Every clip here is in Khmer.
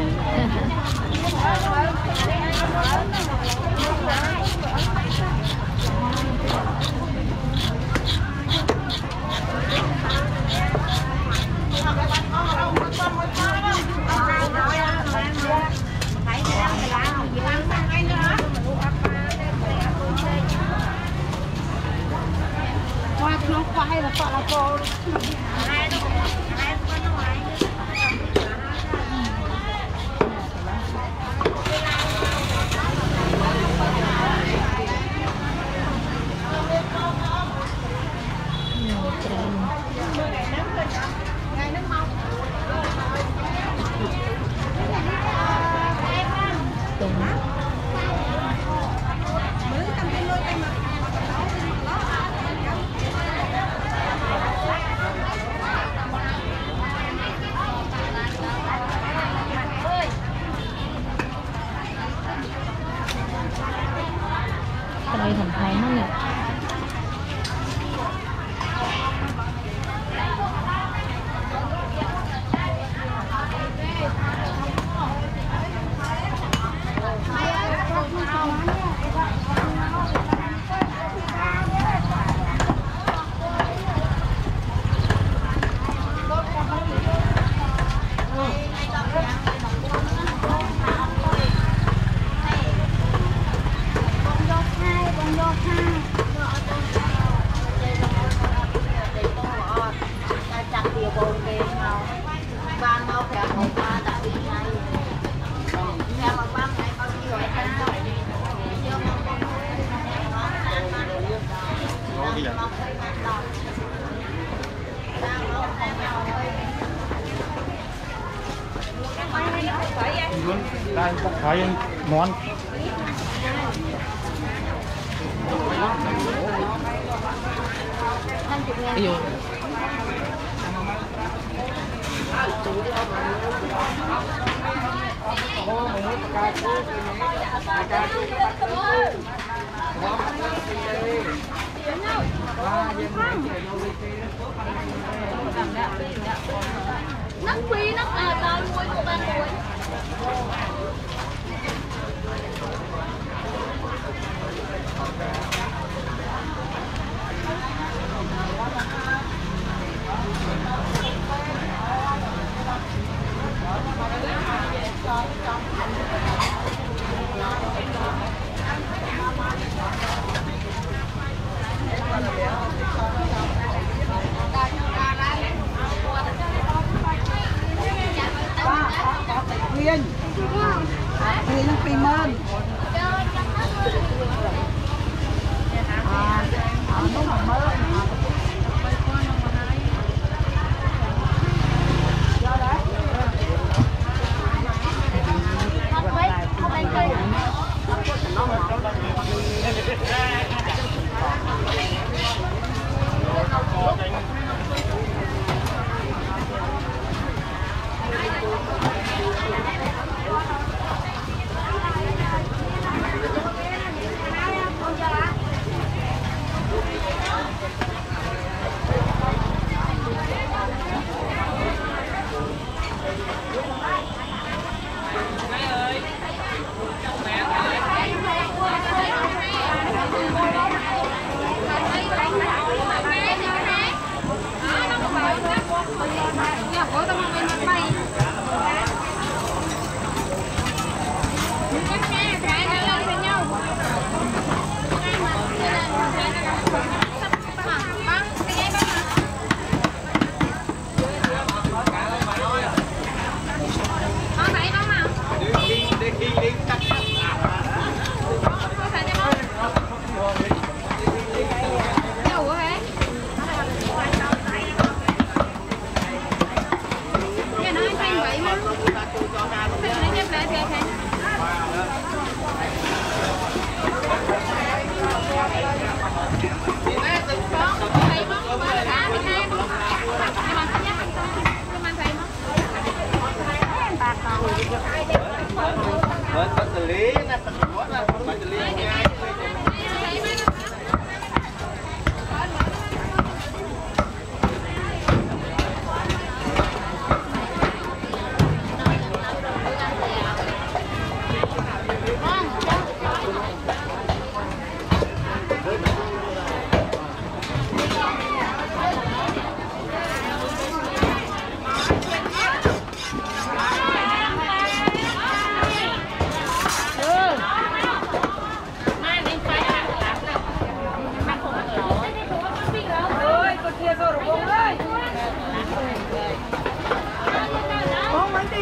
យមកខ្លួនខ្វះហើយបកដល់កោ ตรง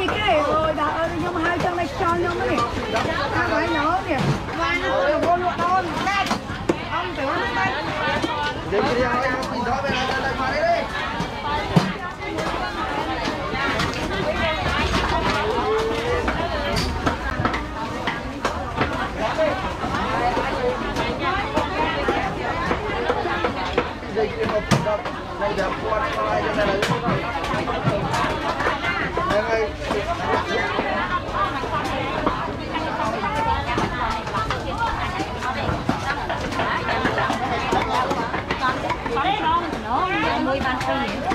Con mấy đi cái rồi đã ơi nhưng mà hai chân này cho nhau mới Hai mấy nhỏ kìa Mai nó là vô luận đâu Đây Ông tưởng nó đây Đi đi đi, ơi, một mình đó về đây, đây, đây, qua đây đi. Đây, cái hộp đó, đây là qua đây, đây là đây for you.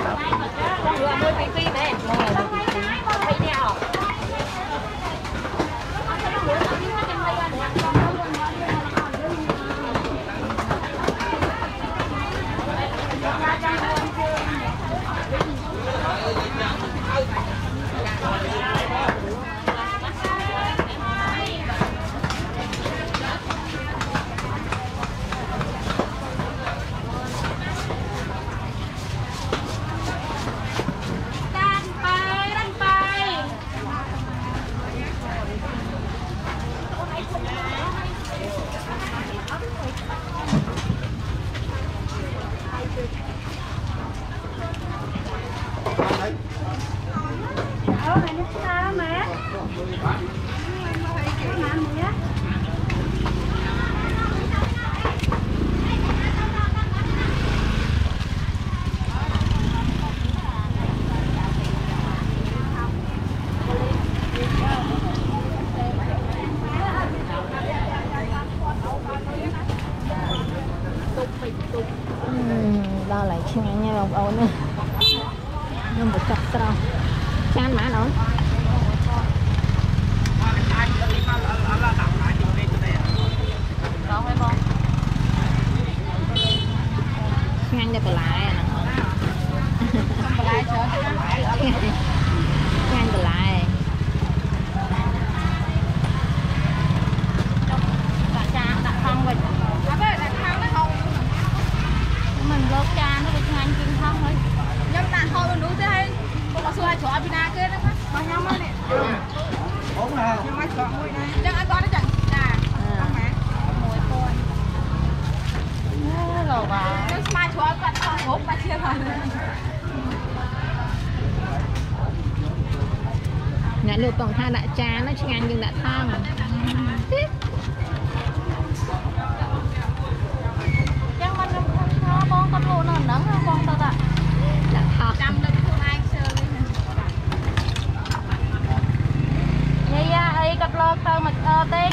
ក្លោកទៅមកអឺទេង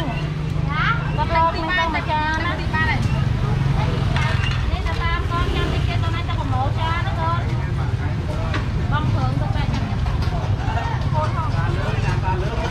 ទឹកក្លោកនឹងទៅមកចាណានេះទៅតាមកងញ៉ាំតិចគេតោះណាទៅប្រមូលចាណាកូនបងព្រឹងទៅបែកញ៉ាំកូនហង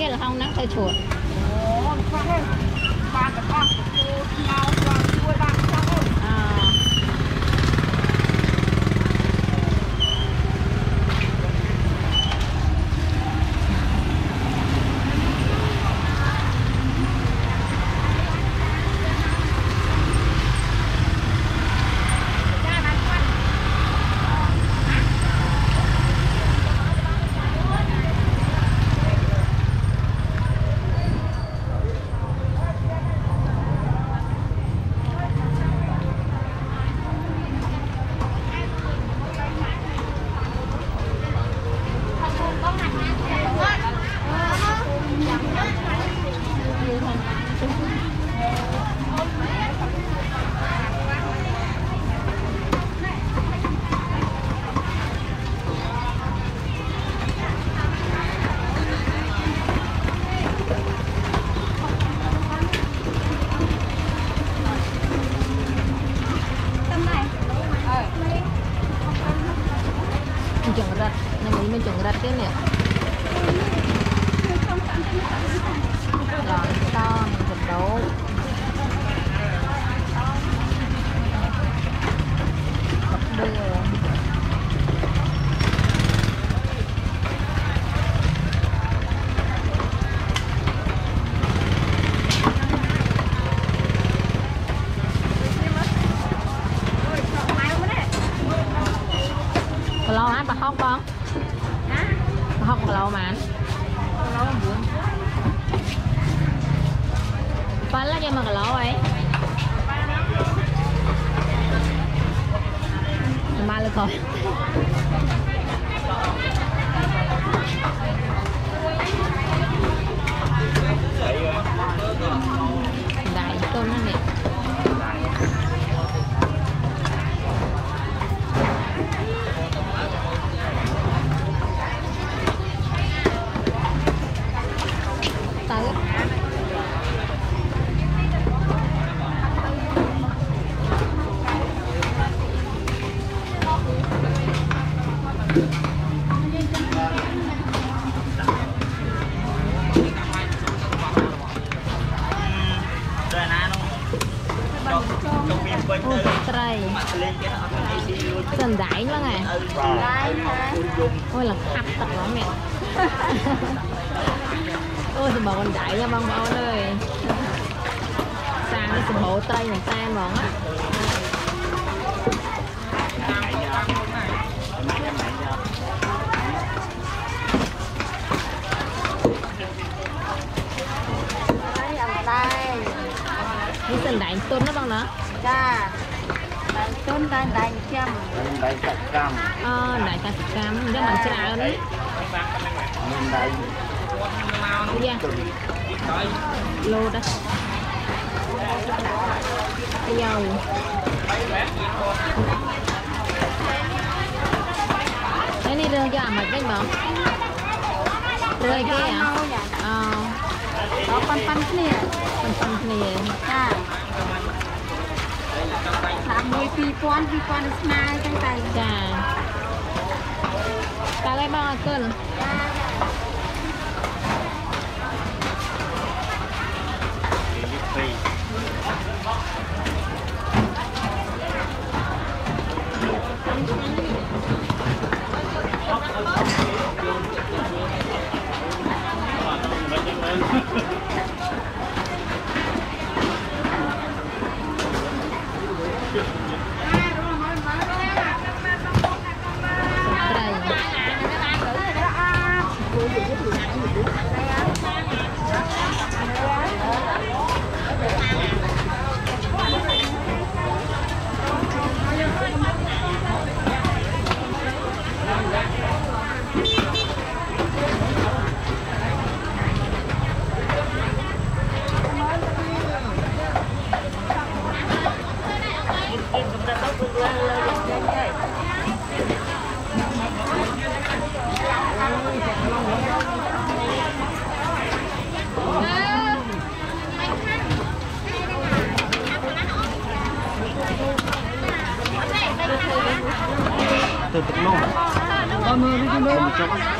គេល្ហុងហ្នឹងទៅជ្រួតអូខ្វះហើយបានទាំងអស់គូខ្មៅ ចាតែជូនតែដៃចាំដៃចាក់កម្មអូដៃចាក់កម្មយើងមិនច្រើនមានដៃមកយ៉ាលូដែរយោនេះនេះរឿងយកអាមិនវិញបងរឿងគេអ្ហ៎អូប៉ាន់ប៉ាន់គ្នាប៉ាន់ប៉ាន់គ្នាចា តាមមួយ2000 2000ស្មើចឹងតែចាតើឲ្យបងអរគុណត្រីទៅទឹកនោះ អត់មើល នេះមើ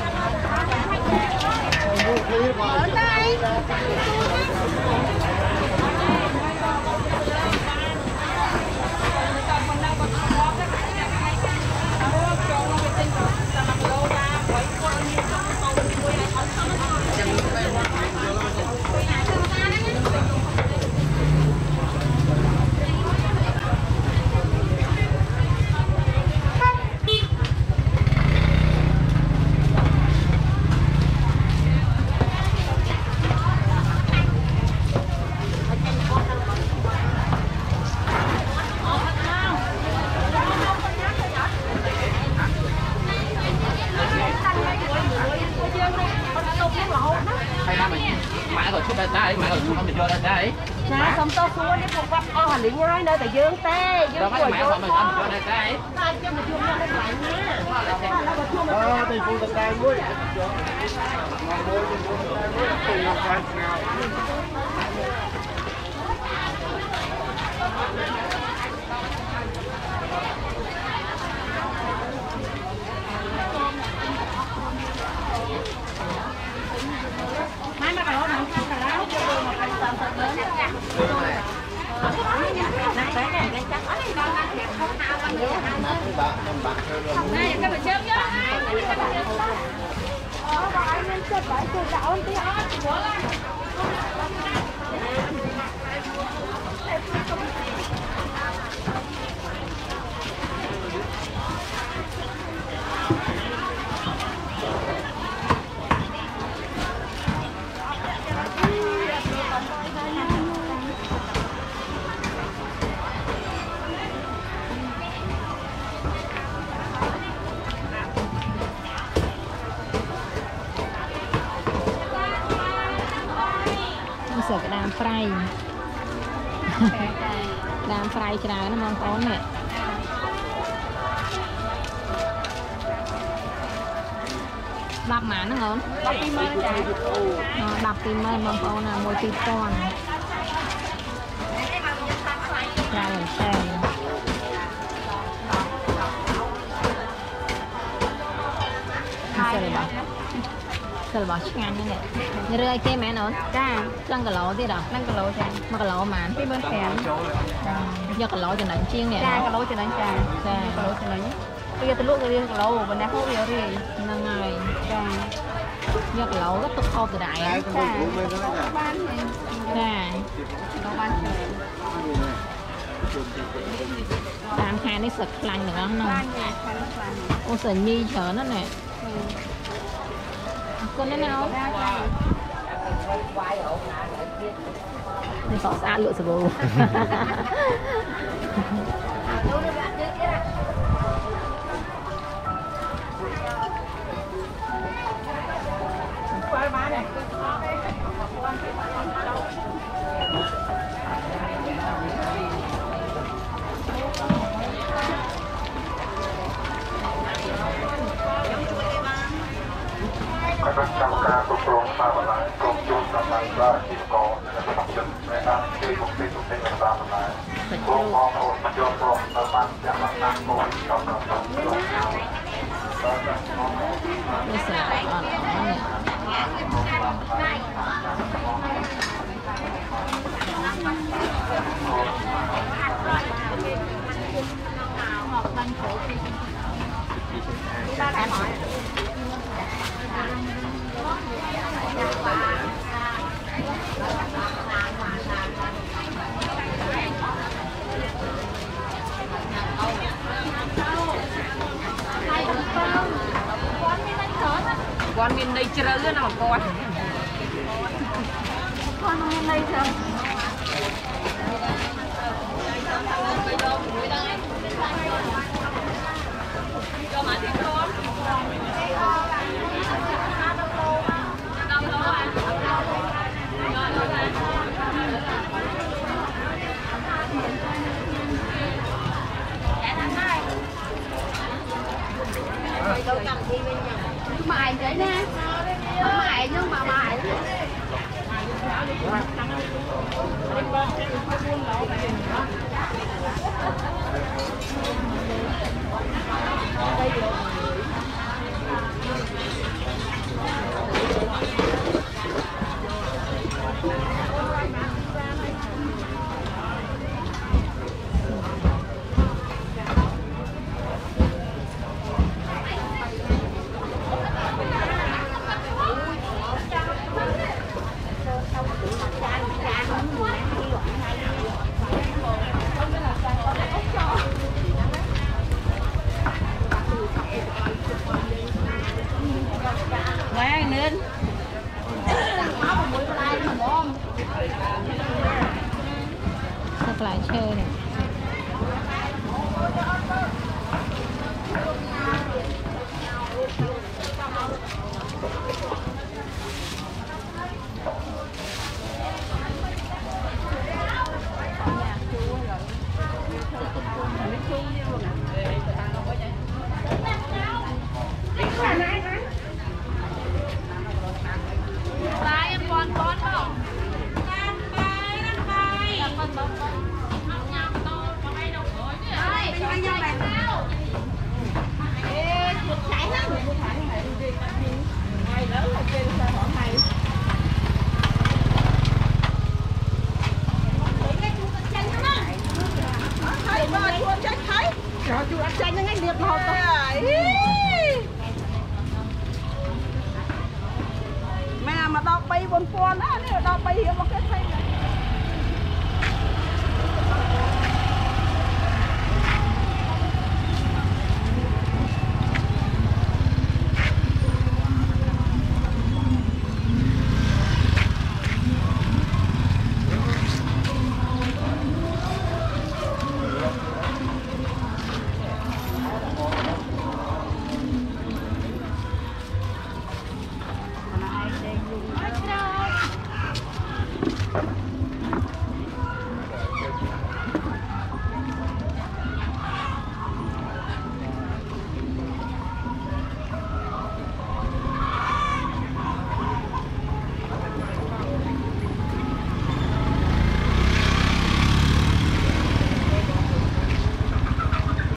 ស្រូវក្តាមប្រៃក្តាមប្រៃច្រើនណាបងប្អូននេះ10ម៉ានហ្នឹងអូន12ម៉ឺនចាអ12ម៉ឺនបងប្អូនណាមួយ2000 របស់ឆ្ងាញ់ហ្នឹងនេះរើឲ្យគេមែនអូនចាចង់គីឡូទៀតអត់នឹងគីឡូចា1គីឡូប៉ុន្មាន25,000យកគីឡូចំណេញជាងនេះចាគីឡូចំណេញចាចាគីឡូចំណេញវាទៅលក់រៀងគីឡូបណ្ណាហូបវារៀងហ្នឹងហើយចាយកគីឡូក៏ទុកខោបដដែលតែទៅមួយគ្រូមើលទៅចាបានទេចាដល់បានច្រើនតាមខែនេះសឹកខ្លាញ់ទាំងអស់ហ្នឹងបានចាខ្លាំងខ្លាំងអូសញីច្រើនណាស់ណែ Còn đây nào? Nên sọ xa lựa sờ bồ Hãy subscribe cho kênh Ghiền Mì Gõ Để không bỏ lỡ những video hấp dẫn rất trăm ca của cô ta và lại công chúng tâm anh ra khi có là tập trung mẹ ta khi một khi tụi mình ta và lại cô con hồ mà cho con ta bạn sẽ là năng cô trong đó tập trung Yes, sir. Oh, no. Hãy subscribe cho kênh Ghiền Mì Gõ Để không bỏ lỡ những video hấp dẫn គាត់មានន័យជ្រៅណាស់បងគាត់គាត់មានន័យជ្រៅ mày đấy nè mày nhưng mà mày